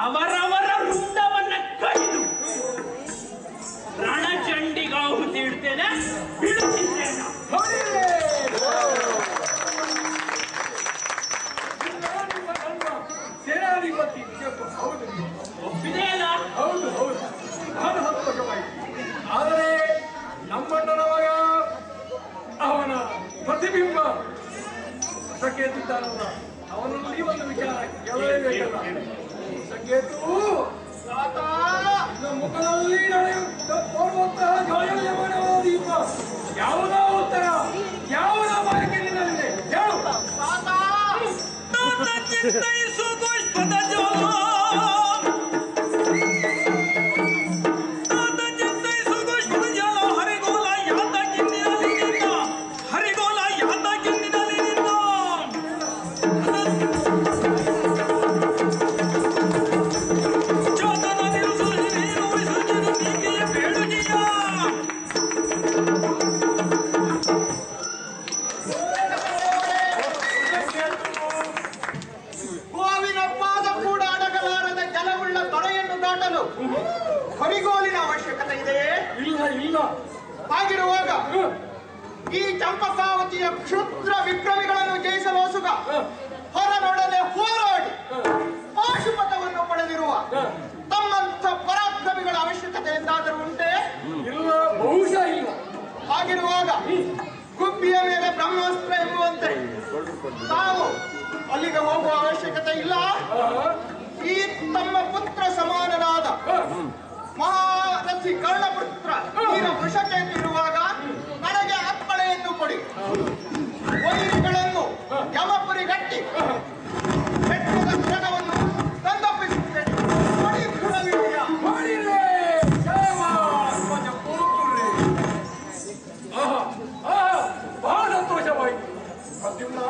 ಅವರವರ ವೃಂದವನ್ನ ಕಡಿದು ರಣಚಂಡಿಗಾಹುತಿಡ್ತೇನೆ ಬಿಡುತ್ತಿದ್ದೇನೆ ಸೇನಾಧಿಪತಿ ಹೌದು. ಹೌದು ಹೌದು. ನಾನು ಸಂತೋಷವಾಯಿತು ಆದರೆ ನಮ್ಮಣ್ಣನ ಮಗ ಅವನ ಪ್ರತಿಬಿಂಬ ಸಖೇತಿದ್ದಾನಲ್ಲ. ಅವನಲ್ಲಿ ಒಂದು ವಿಚಾರ ಕೇಳಲೇಬೇಕಲ್ಲ. ಆತ ನಿನ್ನ ಮುಖದಲ್ಲಿ ತೋರುವಂತಹ ಜ್ವಾಲಾಯಮಾನವಾದ ದೀಪ ಯಾವುದೋ ಉತ್ತರ ಯಾವುದ ಮಾಲಿಕೆ ನಿನ್ನಲ್ಲಿದೆ ಹೇಳು. ನನ್ನ ಹೊರಿಗೋಲಿನ ಅವಶ್ಯಕತೆ ಇದೆಯೇ? ಇಲ್ಲ ಇಲ್ಲ. ಹಾಗಿರುವಾಗ ಈ ಚಂಪಸಾವತಿಯ ಕ್ಷುದ್ರ ವಿಕ್ರಮಿಗಳನ್ನು ಜಯಿಸಲು ಸುಖ ಹೊರನೊಡನೆ ಹೋರಾಡಿ ಪಾಶುಪಥವನ್ನು ಪಡೆದಿರುವ ತಮ್ಮಂಥ ಪರಾಕ್ರಮಿಗಳ ಅವಶ್ಯಕತೆ ಎಂದಾದರೂ ಉಂಟೆ? ಇಲ್ಲ ಬಹುಶಃ ಇಲ್ಲ. ಹಾಗಿರುವಾಗ ಗುಬ್ಬಿಯ ಮೇಲೆ ಬ್ರಹ್ಮಾಸ್ತ್ರ ಎಂಬುವಂತೆ ತಾವು ಅಲ್ಲಿಗೆ ಹೋಗುವ ಅವಶ್ಯಕತೆ ಇಲ್ಲ? ಈ ತಮ್ಮ ಪುತ್ರ ಸಮಾನನಾದ ಮಹಾರಥಿ ಕರ್ಣಪುತ್ರ ನೀನು ವೃಷಚೇತಿರುವಾಗ ನನಗೆ ಅಪ್ಪಳೆಯನ್ನು ಕೊಡಿ. ವೈರಿಗಳನ್ನು ಯಮಪುರಿ ಗಟ್ಟಿ ಬೆಟ್ಟದ ಮೃಗವನ್ನು ತಂದೊಪ್ಪಿಸುತ್ತೇನೆ. ಆಹಾ, ಆಹಾ, ಬಹಳ ಸಂತೋಷವಾಯಿತು. ಪ್ರದ್ಯುಮ್ನ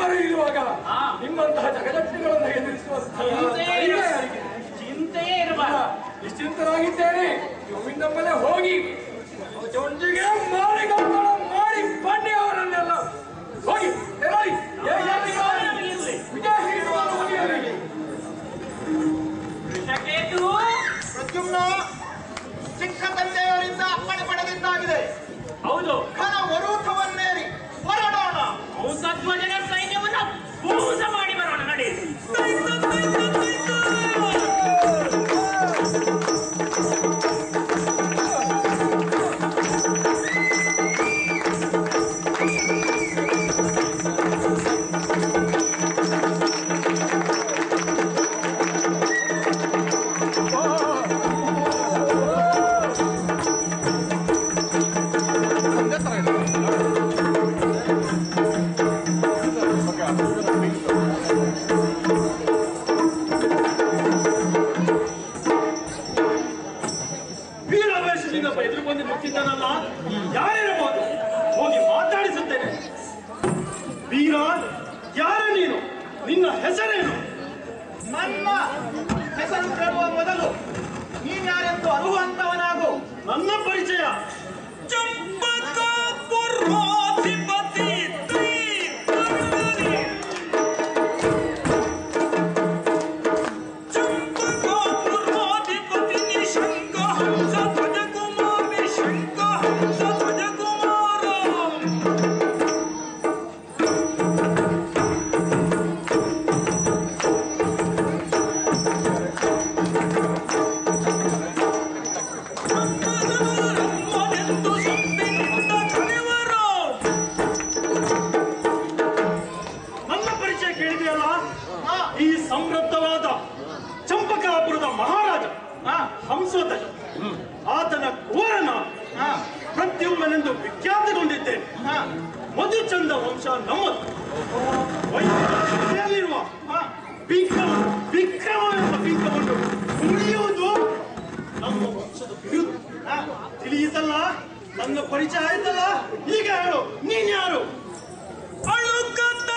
ನೀವಿಬ್ಬರು ಇರುವಾಗ ನಿಮ್ಮಂತಹ ಜಗಜಟ್ಟಿಗಳನ್ನು ಎದುರಿಸುವ? ಚಿಂತೆಯೇ ಇರಬಾರದು. ನಿಶ್ಚಿಂತರಾಗಿದ್ದೇನೆ. ಗೋವಿಂದಮ್ಮನೆ ಮೇಲೆ ಹೋಗಿ. ಜೊಂದಿಗೆ ಹೆಸರು ಕೇಳುವ ಮೊದಲು ನೀನ್ಯಾರೆಂದು ಅರುವಂತವನಾಗು ನನ್ನ ಪರಿಚಯ. ಮಧುಚಂದ ವಂಶ ನಮ್ಮದು ವೈದ್ಯರಲ್ಲಿರುವ ವಿಕ್ರಮ ವಿಕ್ರಮ ಎಂಬ ಬಿಂಕವನ್ನು ಉಳಿಯುವುದು ನಮ್ಮ ವಂಶದ ಬಿರುದು ಆ, ತಿಳಿಯಿತಲ್ಲ ನನ್ನ ಪರಿಚಯ ಆಯ್ತಲ್ಲ ಈಗ ಹೇಳು ನೀನ್ ಯಾರು ಅಳುಕದ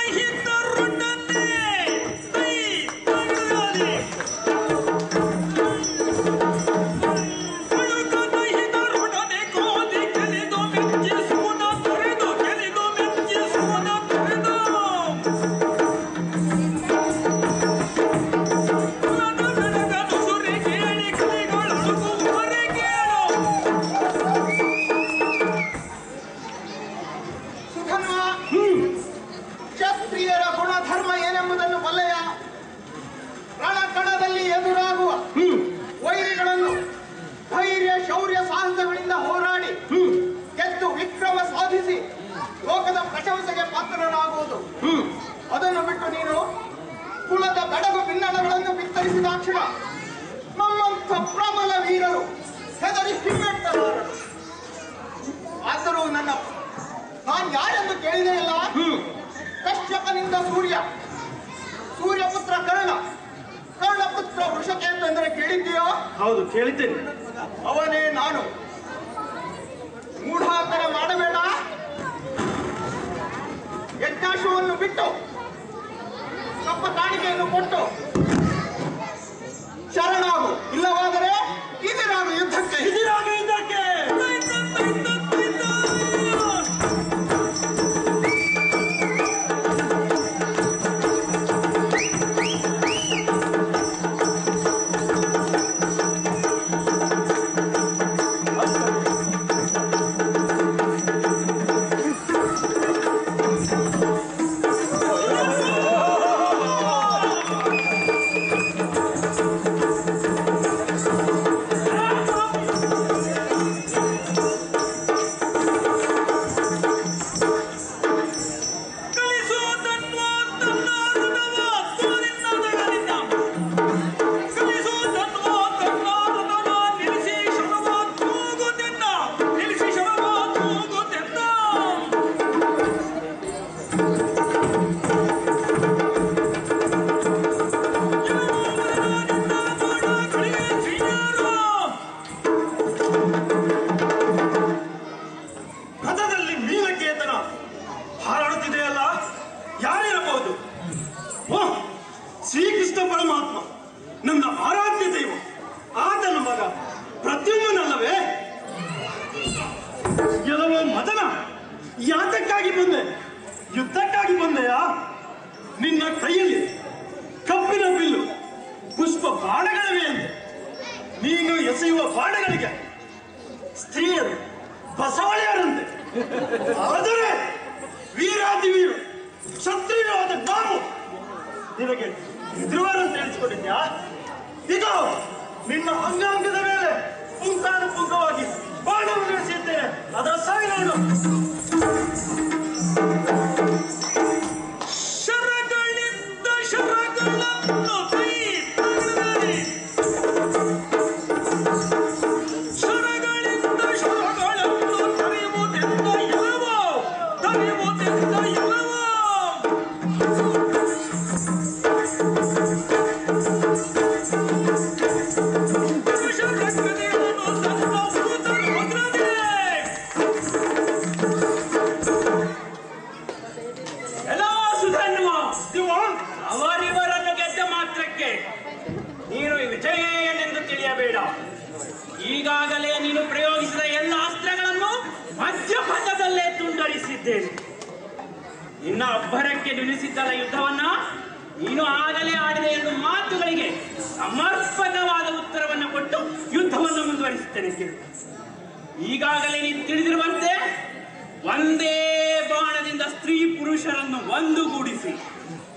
ಪ್ರಶಂಸೆಗೆ ಪಾತ್ರರಾಗುವುದು ಅದನ್ನು ಬಿಟ್ಟು ನೀನು ಕುಲದ ಬೆಡಗು ಭಿನ್ನಣಗಳನ್ನು ಬಿತ್ತರಿಸಿದಾಕ್ಷಣ ನಮ್ಮಂತ ಪ್ರಬಲ ವೀರರು ಹೆದರಿ ಆದರೂ ನನ್ನ ನಾನು ಯಾರೆಂದು ಕೇಳಿದೆಯಲ್ಲ ಕಶ್ಯಪನಿಂದ ಸೂರ್ಯ. ಸೂರ್ಯಪುತ್ರ ಕರ್ಣ. ಕರ್ಣಪುತ್ರ ವೃಷಕೇತು ಎಂದರೆ ಕೇಳಿದ್ದೀಯೋ? ಹೌದು ಕೇಳಿದ್ದೇನೆ. ಅವನೇ ನಾನು. ಮೂಢಾಂತರ ಮಾಡಬೇಡ. ಯಜ್ಞಾಶ್ವವನ್ನು ಬಿಟ್ಟು ಕಪ್ಪ ಕಾಣಿಕೆಯನ್ನು ಕೊಟ್ಟು ಶರಣಾಗು. ಇಲ್ಲವಾದರೆ ನೀನು ಎಸೆಯುವ ಬಾಣಗಳಿಗೆ ಸ್ತ್ರೀಯರು ಬಸವಳಿಯರಂತೆ ಆದರೆ ವೀರಾದಿ ವೀರು ಕ್ಷತ್ರಿಯವಾದ ನಾವು ನಿನಗೆ ಎದುರುವರಂತ ಹೇಳಿಸಿಕೊಂಡಿದ್ಯಾ ಈಗ ನಿನ್ನ ಅಂಗಾಂಗದ ಮೇಲೆ ಪುಂಕಾನುಪುಂಕವಾಗಿ ಬಾಣವನ್ನು ನಡೆಸಿದ್ದೇನೆ ಅದರ ಸಾಗಿ ಈಗಾಗಲೇ ನೀನು ಪ್ರಯೋಗಿಸಿದ ಎಲ್ಲ ಅಸ್ತ್ರಗಳನ್ನು ಮಧ್ಯಪಥದಲ್ಲೇ ತುಂಡರಿಸಿದ್ದೇನೆ. ನಿನ್ನ ಅಬ್ಬರಕ್ಕೆ ನಿಲ್ಲಿಸಿದ್ದಲ್ಲ ಯುದ್ಧವನ್ನ? ನೀನು ಆಗಲೇ ಆಡಿದ ಎಂದು ಮಾತುಗಳಿಗೆ ಸಮರ್ಪಕವಾದ ಉತ್ತರವನ್ನು ಕೊಟ್ಟು ಯುದ್ಧವನ್ನು ಮುಂದುವರಿಸುತ್ತೇನೆ ಈಗಾಗಲೇ ನೀನು ತಿಳಿದಿರುವಂತೆ ಒಂದೇ ಬಾಣದಿಂದ ಸ್ತ್ರೀ ಪುರುಷರನ್ನು ಒಂದುಗೂಡಿಸಿ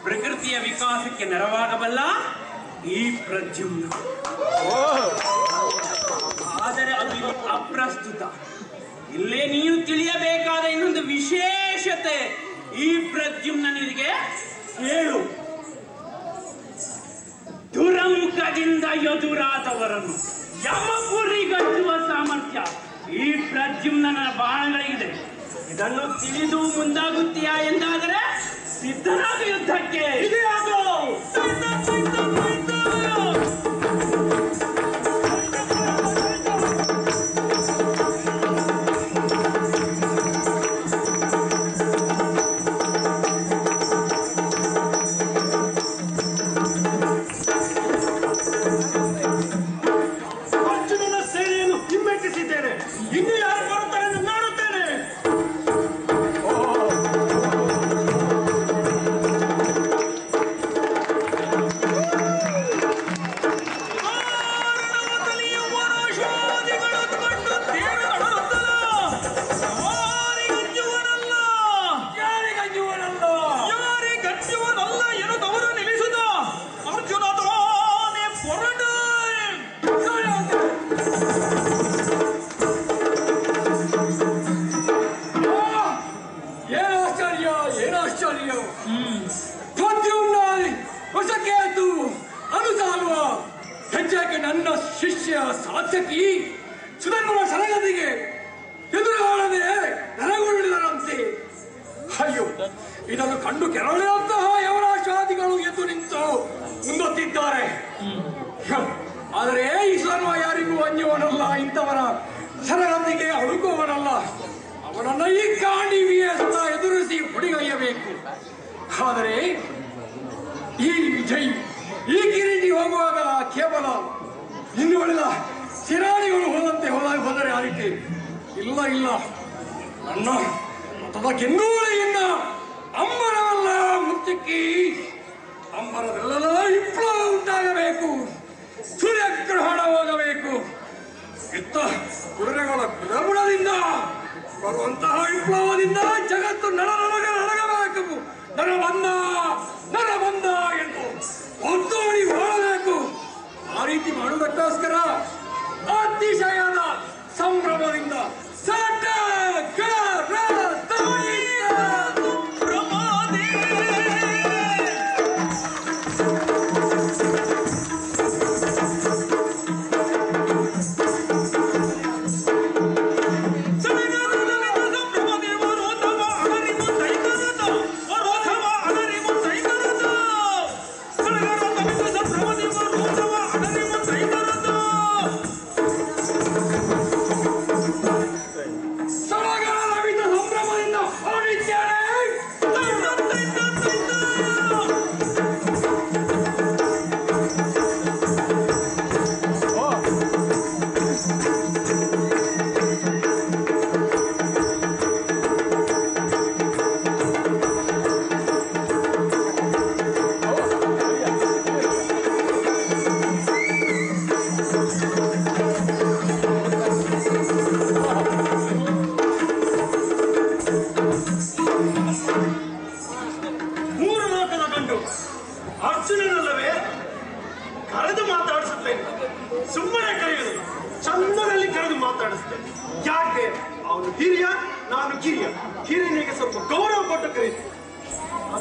ಪ್ರಕೃತಿಯ ವಿಕಾಸಕ್ಕೆ ನೆರವಾಗಬಲ್ಲ ಈ ಪ್ರದ್ಯುಮ್ನ. ಆದರೆ ಅದು ಇಲ್ಲಿ ಅಪ್ರಸ್ತುತ. ಇಲ್ಲೇ ನೀನು ತಿಳಿಯಬೇಕಾದ ಇನ್ನೊಂದು ವಿಶೇಷತೆ, ಈ ಪ್ರದ್ಯುಮ್ನ ನಿನಗೆ ಹೇಳು. ದುರಂಕದಿಂದ ಎದುರಾದವರನ್ನು ಯಮಪುರಿಗಟ್ಟುವ ಸಾಮರ್ಥ್ಯ ಈ ಪ್ರದ್ಯುಮ್ನ ಬಾಣಗಳಿಗಿದೆ. ಇದನ್ನು ತಿಳಿದು ಮುಂದಾಗುತ್ತೀಯಾ ಎಂದಾದರೆ ಸಿದ್ಧನಾದ ಯುದ್ಧಕ್ಕೆ. ಕೆರಳಿದಂತಹ ಯವರಾಶಾದಿಗಳು ಎದ್ದು ನಿಂತು ಮುಂದೊತ್ತಿದ್ದಾರೆ. ಆದರೆ ಈ ಯಾರಿಗೂ ಅನ್ಯವನಲ್ಲ, ಇಂಥವರ ಸರಗತಿಗೆ ಅಳುಕುವನಲ್ಲ ಅವನನ್ನ ಈ ಕಾಣಿವಿಯ ಎದುರಿಸಿ ಹುಡಿಗೈಯಬೇಕು ಆದರೆ ಈ ವಿಜಯ್, ಈ ಕಿರೀಟಿ ಹೋಗುವಾಗ ಕೇವಲ ಇನ್ನು ಉಳಿದ ಸಿರಾಣಿಗಳು ಹೋದಂತೆ ಹೋದಾಗ ಹೋದರೆ ಆದಿಕೆ ಇಲ್ಲ ಇಲ್ಲ. ಅಣ್ಣ ಅಥವಾ ಕೆನ್ನೂಳೆಯಿಂದ ಅಂಬರವಲ್ಲ ಮುಚ್ಚಕ್ಕಿ ಅಂಬರದೆಲ್ಲ ವಿಪ್ಲವ ಉಂಟಾಗಬೇಕು. ಸೂರ್ಯಗ್ರಹಣ ಹೋಗಬೇಕು. ಇತ್ತ ಕುದುರೆಗಳ ಕುಲಗುಣದಿಂದ ಬರುವಂತಹ ವಿಪ್ಲವದಿಂದ ಜಗತ್ತು ನರ ನಡಗಬೇಕು ನರ ಬಂದ ನರ ಬಂದ ಎಂದು ಒತ್ತೋಡಿ ಓಡಬೇಕು ಆ ರೀತಿ ಮಾಡುವುದಕ್ಕೋಸ್ಕರ ಅತಿಶಯದ ಸಂಭ್ರಮದಿಂದ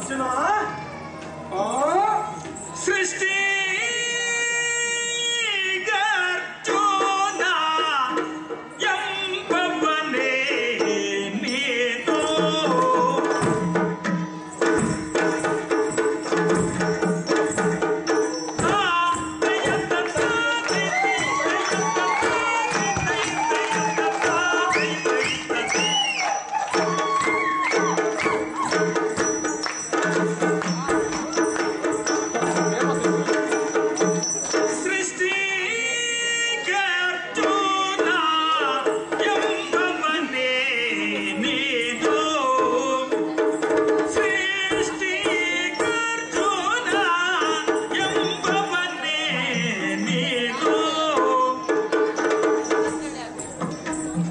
박준아 어?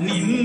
你